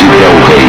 you away.